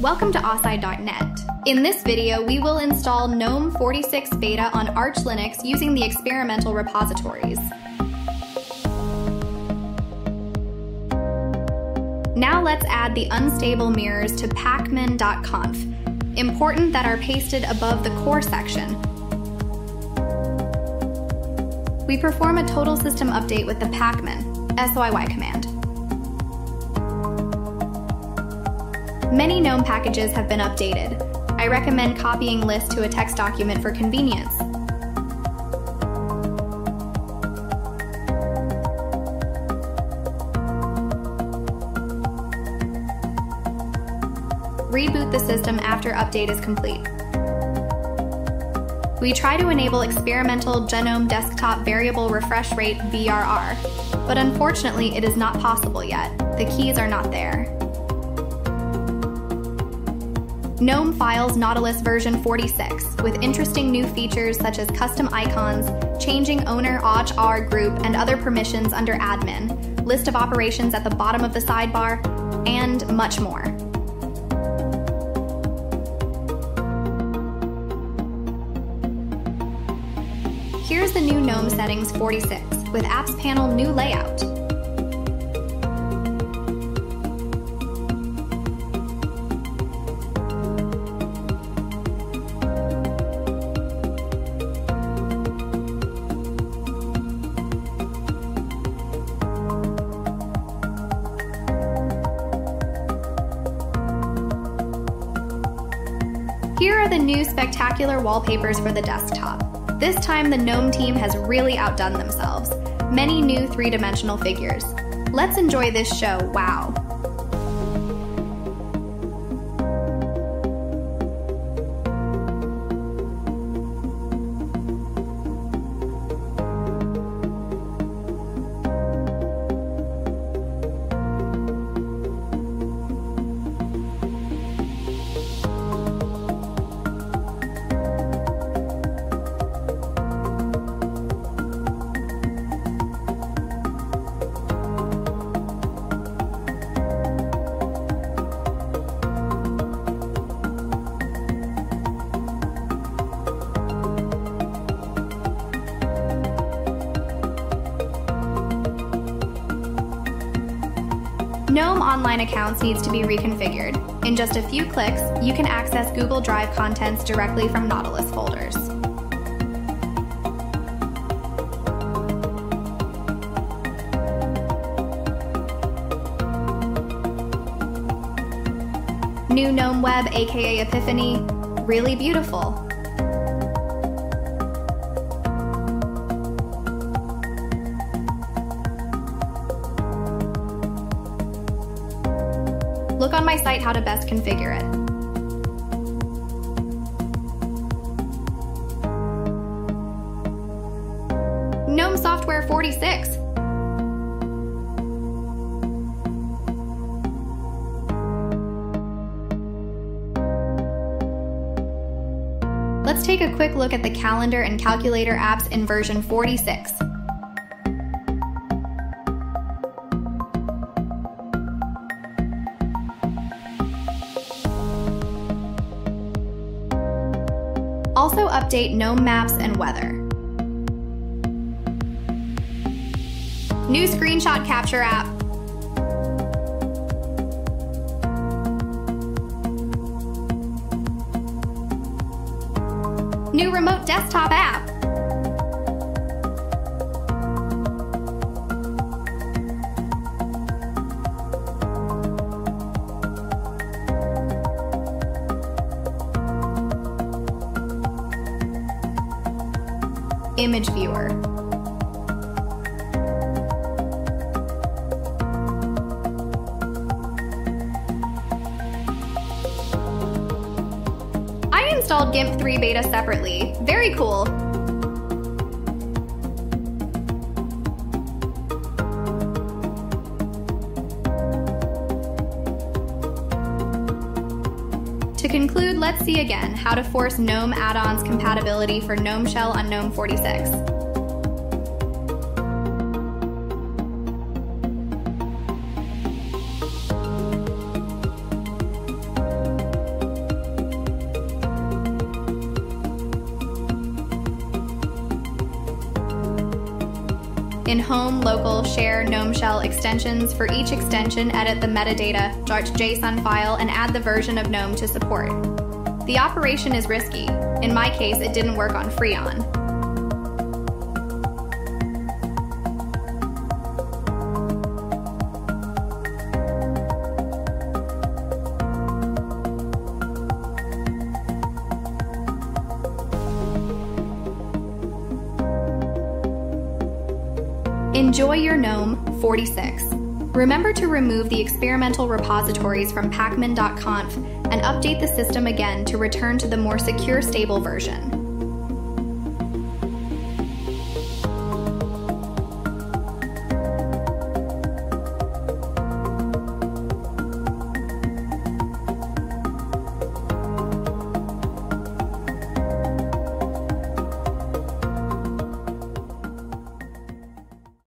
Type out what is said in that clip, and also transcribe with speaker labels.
Speaker 1: Welcome to osside.net. In this video, we will install GNOME 46 Beta on Arch Linux using the experimental repositories. Now let's add the unstable mirrors to pacman.conf. Important that are pasted above the core section. We perform a total system update with the pacman, SOIY command. Many GNOME packages have been updated. I recommend copying lists to a text document for convenience. Reboot the system after update is complete. We try to enable experimental GNOME desktop variable refresh rate VRR, but unfortunately it is not possible yet. The keys are not there. GNOME files Nautilus version 46 with interesting new features such as custom icons, changing owner OGR group and other permissions under admin, list of operations at the bottom of the sidebar, and much more. Here's the new GNOME settings 46 with Apps Panel new layout. Here are the new spectacular wallpapers for the desktop. This time the GNOME team has really outdone themselves. Many new three-dimensional figures. Let's enjoy this show, wow! GNOME online accounts needs to be reconfigured. In just a few clicks, you can access Google Drive contents directly from Nautilus folders. New GNOME Web, aka Epiphany, really beautiful. Look on my site how to best configure it. GNOME Software 46. Let's take a quick look at the calendar and calculator apps in version 46. Also update GNOME Maps and Weather. New screenshot capture app. New remote desktop app. Image viewer. I installed GIMP 3 beta separately. Very cool. let's see again how to force GNOME add-ons compatibility for GNOME Shell on GNOME 46. In Home, Local, Share, GNOME Shell extensions, for each extension, edit the metadata, JSON file, and add the version of GNOME to support. The operation is risky. In my case, it didn't work on Freon. Enjoy your GNOME 46. Remember to remove the experimental repositories from pacman.conf and update the system again to return to the more secure stable version.